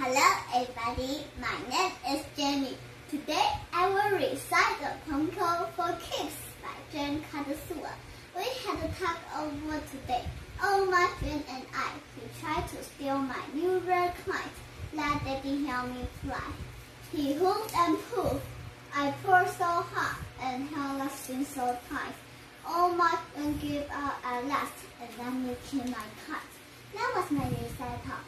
Hello everybody, my name is Jenny. Today I will recite the poem For Kids by Jen Kadasua. We had a talk over today. All my friend and I, he tried to steal my new red kite. Let daddy help me fly. He hooked and pulled. I pulled so hard and held the string so tight. All my friend gave up at last and let me kill my kite. That was my recital.